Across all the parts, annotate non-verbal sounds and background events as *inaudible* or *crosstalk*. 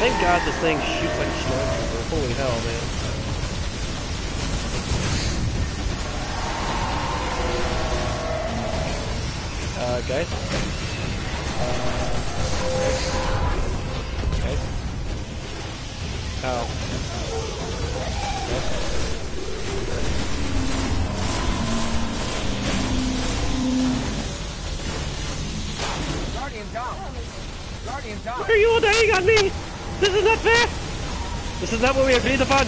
Thank God this thing shoots like a stormtrooper. Holy hell, man. Uh, guys? Uh, guys? Ow. Guardian down. Guardian down. Why are you all dying on me? This is not fair! This is not what we agreed upon!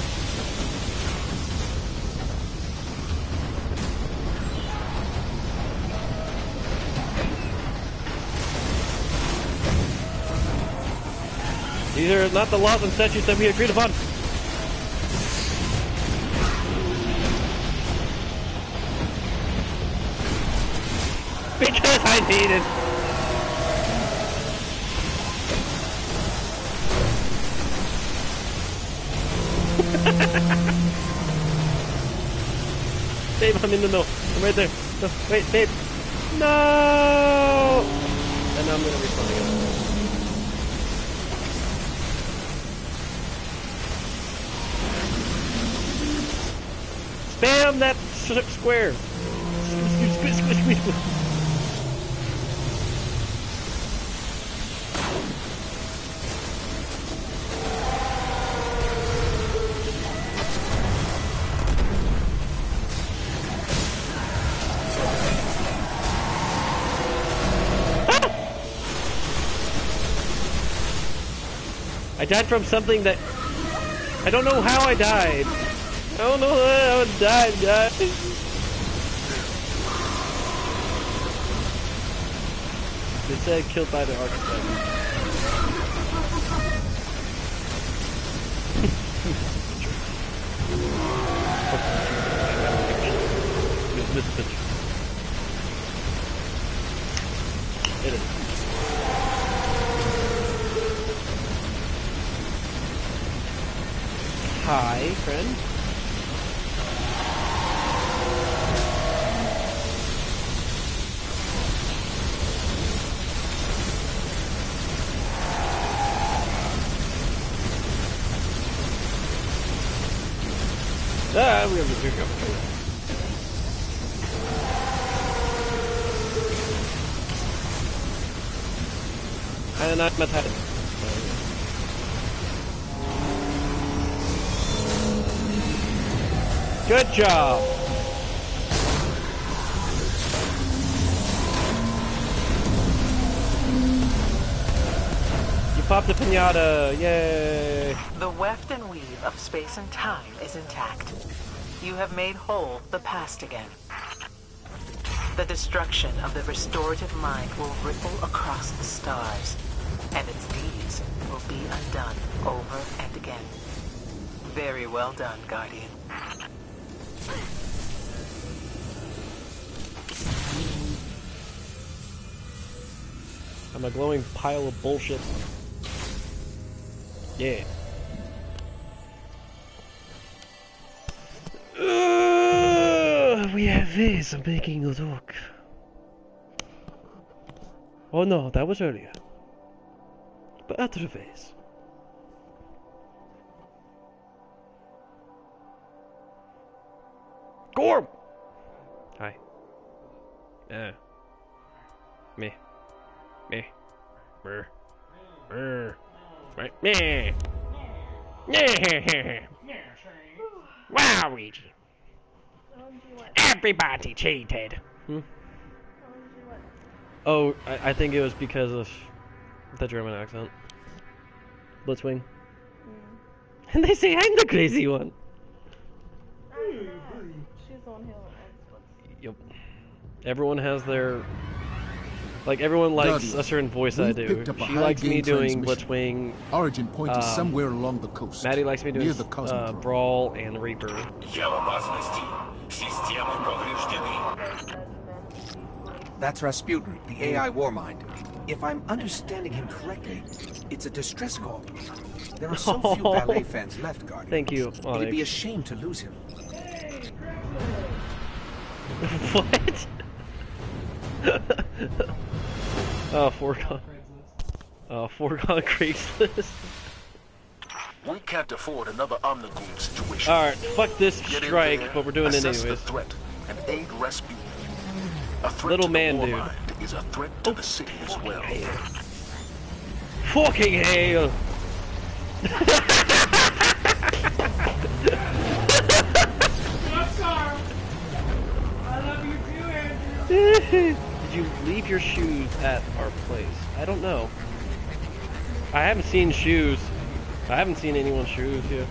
These are not the laws and statutes that we agreed upon. Because I need *laughs* babe, I'm in the middle. I'm right there. No, wait, babe. No! And now I'm gonna respawn again. Spam that square. Squish, squish, squish, squish, squish. Died from something that... I don't know how I died. I don't know how I died, guys. It said killed by the architect. *laughs* It is. Hi, friend. Ah, we're gonna here we go. And I'm at Good job. You popped a pinata. Yay. The weft and weave of space and time is intact. You have made whole the past again. The destruction of the restorative mind will ripple across the stars, and its deeds will be undone over and again. Very well done, Guardian. I'm a glowing pile of bullshit. Yeah. Uh, we have ways of making a talk. Oh no, that was earlier. But other ways. Gorm! Hi. Yeah. Me. Me. Brr. Brr. Right. Meh. Yeah. Wow, Luigi. Everybody cheated. Hmm? Oh, I, I think it was because of the German accent. Blitzwing. And *laughs* they say I'm the crazy one. Yep. Everyone has their. Like everyone likes a certain voice I do. She likes me doing Blitzwing. Origin point um, is somewhere along the coast. Maddie likes me doing near the uh, Brawl and Reaper. That's Rasputin, the AI warmind. If I'm understanding him correctly, it's a distress call. There are so few *laughs* ballet fans left, Guardian. Thank you. Onyx. It'd be a shame to lose him. *laughs* what? *laughs* oh, foregone. Oh, foregone *laughs* Craigslist. can't afford another Omnigul situation. Alright, fuck this Get strike, there, but we're doing it anyways. the threat, and aid Rasputin. A threat Little to man dude. Is a threat to Oh, the city as well. Fucking hell! Did you leave your shoes at our place? I don't know. I haven't seen shoes. I haven't seen anyone's shoes yet.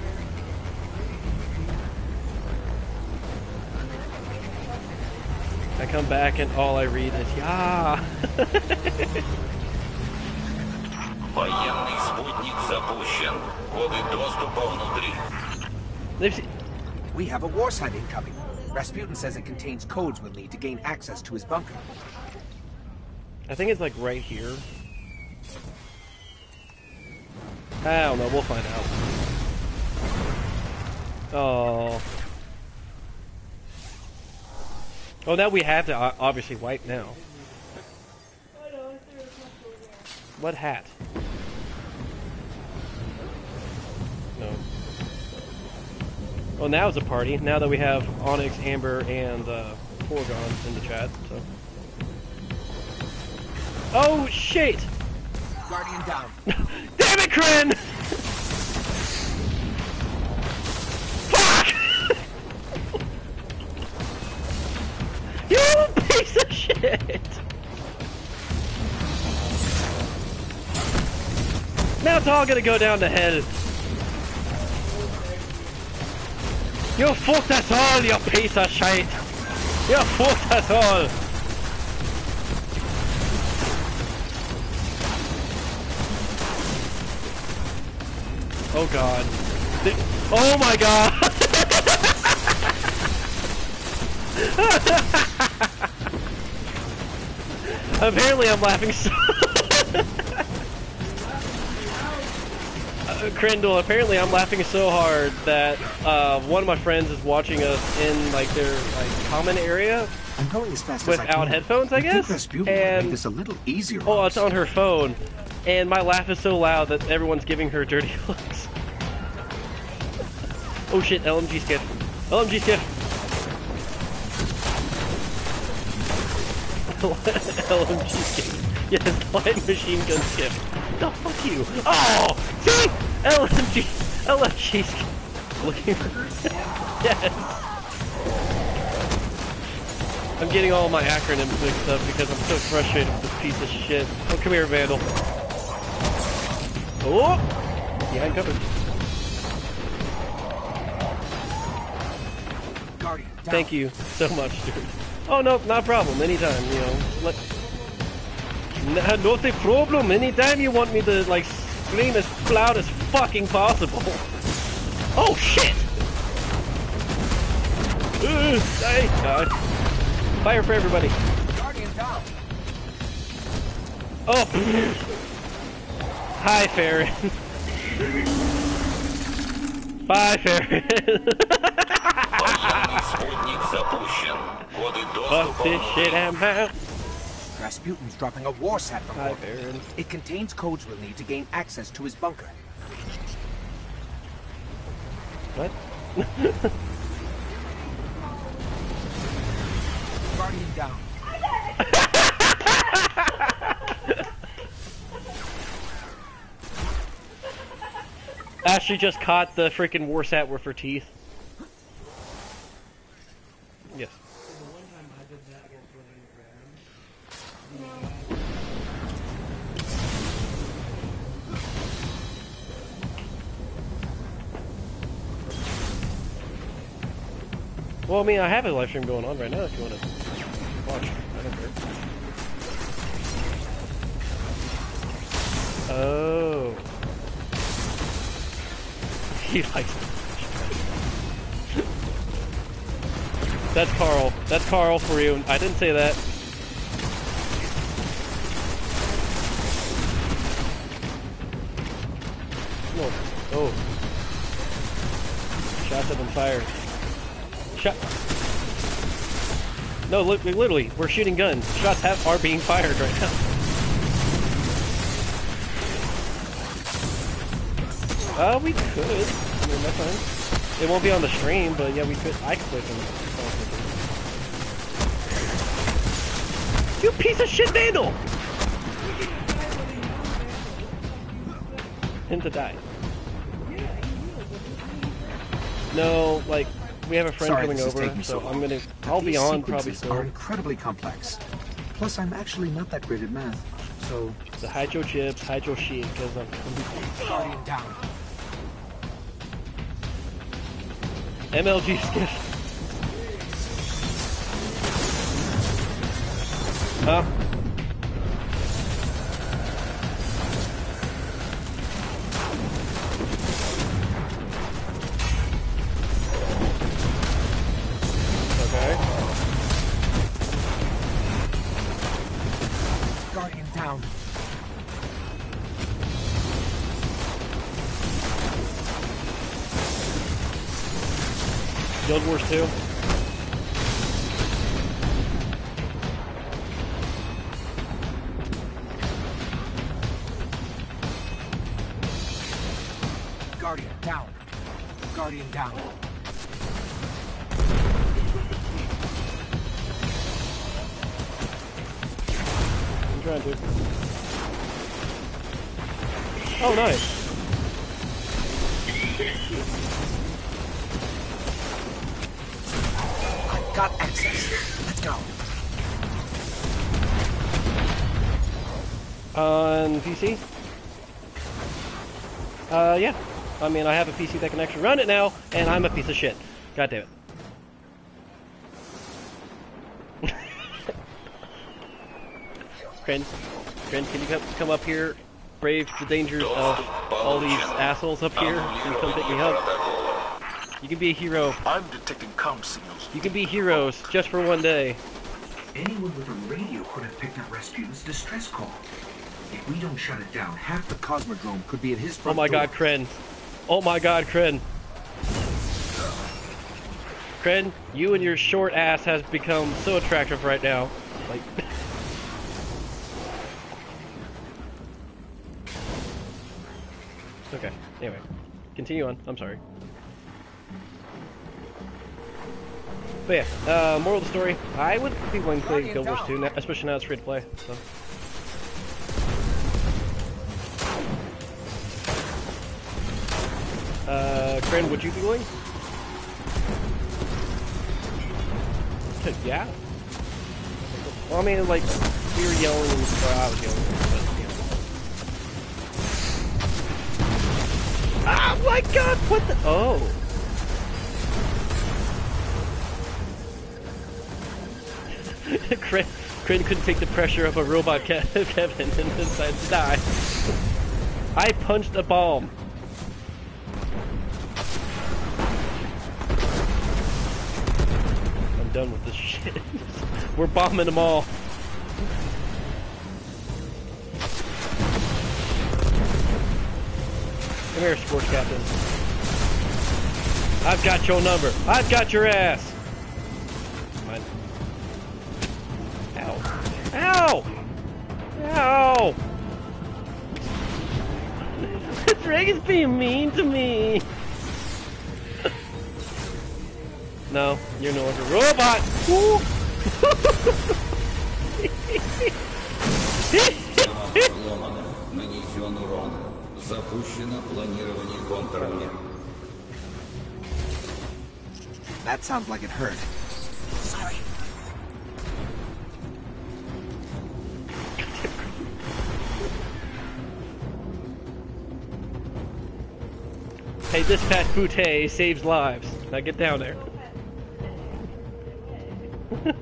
I come back and all I read is yeah. *laughs* Военный спутник запущен. Коды доступа внутри. They've se- We have a war site incoming. Rasputin says it contains codes we'll need to gain access to his bunker. I think it's like right here. I don't know. We'll find out. Oh. Oh, now we have to uh, obviously wipe now. What hat? No. Well, now it's a party. Now that we have Onyx, Amber, and uh, Foregone in the chat. So. Oh shit! Guardian down. *laughs* Damn it, Kren! Fuck! *laughs* you piece of shit! Now it's all gonna go down to hell. You fucked us all, you piece of shit! You fucked us all! Oh god. Th- Oh my god! *laughs* Apparently I'm laughing so... Crendel, apparently I'm laughing so hard that uh, one of my friends is watching us in like their like common area I'm going as fast as I without can. headphones, I guess? Think And- this a little easier. Oh, it's on her phone, and my laugh is so loud that everyone's giving her dirty *laughs* looks. Oh shit, LMG skiff. LMG skiff. *laughs* LMG skiff. Yes, *laughs* light machine gun skiff. No, fuck you. Oh, see? LMG, LMG. Looking for... yes. I'm getting all my acronyms mixed up because I'm so frustrated with this piece of shit. Oh, come here, Vandal. Oh! Behind cover. Guardian. Thank you so much, dude. Oh, no, not a problem. Anytime, you know. Let... Not a problem. Anytime you want me to, like, scream as loud as fucking possible. Oh shit! Hey, God. Fire for everybody. Guardian down. Oh. Hi, Farron. Bye, Farron. Fuck this shit, I'm out. Rasputin's dropping a war sat from Hi, Baron. It contains codes we'll need to gain access to his bunker. What? Guardian down. Ashley just caught the freaking Warsat with her teeth. Well, I mean, I have a live stream going on right now if you want to watch. I don't care. Oh. *laughs* He likes That's Carl. That's Carl for you. I didn't say that. Oh. Oh. Shots have been fired. Shot. No, look, literally, we're shooting guns. Shots have, are being fired right now. Uh, we could. I mean, that's fine. It won't be on the stream, but yeah, we could. I could play some. You piece of shit, Vandal! Him to die. No, like we have a friend Sorry coming over, so so I'm gonna. I'll be on probably sequences are incredibly complex. Plus, I'm actually not that great at math. So, The hydro chips, hydro sheet, because I'm. Guardian down. MLG skiff. Huh? Guild Wars 2. Guardian down. Guardian down. I'm trying to. Oh, nice. Got access. Let's go. On PC? Uh, yeah. I mean, I have a PC that can actually run it now, and I'm a piece of shit. God damn it. Kren, Kren, can you come, come up here, brave the dangers of all these assholes up here, and come pick me up? You can be a hero. I'm detecting comm signals. You can be heroes just for one day. Anyone with a radio could have picked up Rasputin's distress call. If we don't shut it down, half the Cosmodrome could be at his Oh my door. god, Kren. Oh my god, Kren. Kren, you and your short ass has become so attractive right now. Like *laughs* Okay, anyway. Continue on. I'm sorry. But yeah, uh, moral of the story, I would be willing to play Guild Wars 2, now- especially now it's free to play, so. Uh, Kren, would you be willing? yeah. Well, I mean, like, we were yelling well, I was yelling, but. Ah, my god, what the? Oh. *laughs* Kren couldn't take the pressure of a robot Ke- *laughs* Kevin and decided to die. I punched a bomb. I'm done with this shit. *laughs* We're bombing them all. Come here, sports captain. I've got your number. I've got your ass. Ow. Ow! Ow! *laughs* Dragon's being mean to me. *laughs* No, you're no longer a robot. Woo! Сломано. Нанесен урон. Запущено планирование контрмер. That sounds like it hurt. Sorry. Hey, this fat pute saves lives. Now get down there. *laughs*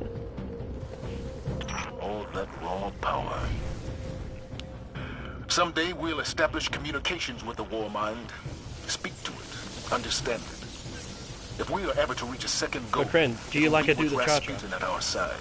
All that raw power. Someday we'll establish communications with the war mind. Speak to it. Understand it. If we are ever to reach a second goal, friend, do you like a do the cha-cha? At our side.